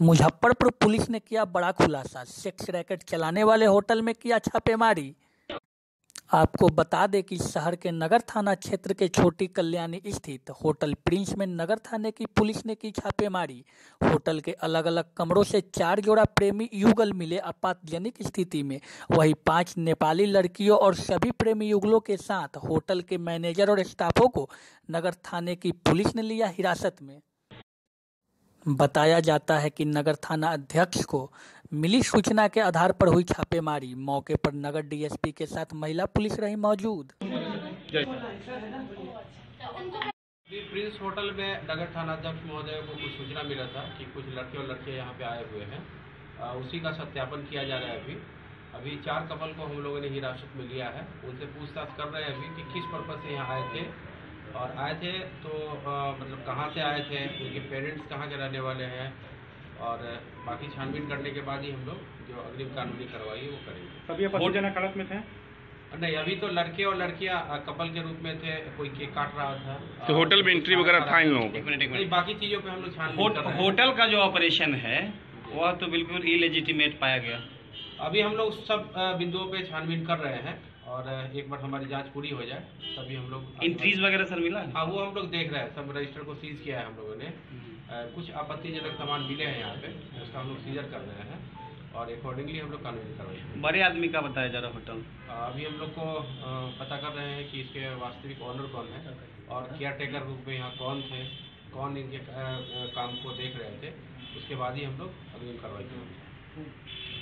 Muzaffarpur police ने किया बड़ा खुलासा। सेक्स रैकेट चलाने वाले होटल में किया छापेमारी। आपको बता दें कि शहर के नगर थाना क्षेत्र के छोटी कल्याणी स्थित होटल प्रिंस में नगर थाने की पुलिस ने की छापेमारी। होटल के अलग अलग कमरों से चार जोड़ा प्रेमी युगल मिले आपातजनिक स्थिति में। वहीं पाँच नेपाली लड़कियों और सभी प्रेमी युगलों के साथ होटल के मैनेजर और स्टाफों को नगर थाने की पुलिस ने लिया हिरासत में। बताया जाता है कि नगर थाना अध्यक्ष को मिली सूचना के आधार पर हुई छापेमारी। मौके पर नगर डीएसपी के साथ महिला पुलिस रही मौजूद। प्रिंस होटल में नगर थाना अध्यक्ष महोदय को कुछ सूचना मिला था कि कुछ लड़के और लड़के यहाँ पे आए हुए हैं। उसी का सत्यापन किया जा रहा है अभी। अभी चार कपल को हम लोगों ने हिरासत में लिया है। उनसे पूछताछ कर रहे हैं अभी कि किस पर्पज से यहाँ आए थे और आए थे तो मतलब कहाँ से आए थे उनके पेरेंट्स कहाँ के रहने वाले हैं और बाकी छानबीन करने के बाद ही हम लोग जो अग्रिम कानूनी कार्रवाई है वो करेंगे। सभी आपत्तिजनक हालत में थे? नहीं अभी तो लड़के और लड़कियाँ कपल के रूप में थे कोई केक काट रहा था। तो होटल में एंट्री वगैरह था इन लोगों को? बाकी चीज़ों पे हम लोग होट- हैं। होटल का जो ऑपरेशन है वह तो बिल्कुल इलेजिटिमेट पाया गया। अभी हम लोग सब बिंदुओं पे छानबीन कर रहे हैं। और एक बार हमारी जाँच पूरी हो जाए तभी हम लोग इंट्रीज वगैरह सर मिला? हाँ वो हम लोग देख रहे हैं सब रजिस्टर को सीज किया है हम लोगों ने। कुछ आपत्तिजनक सामान मिले हैं यहाँ पे उसका हम लोग सीजर कर रहे हैं और अकॉर्डिंगली हम लोग कानूनी कार्रवाई करेंगे। बड़े आदमी का बताया जा रहा होटल। अभी हम लोग को पता कर रहे हैं कि इसके वास्तविक ऑनर कौन है और केयर टेकर रूप में यहाँ कौन थे कौन इनके काम को देख रहे थे उसके बाद ही हम लोग अग्रिम कार्रवाई करेंगे।